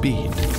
speed.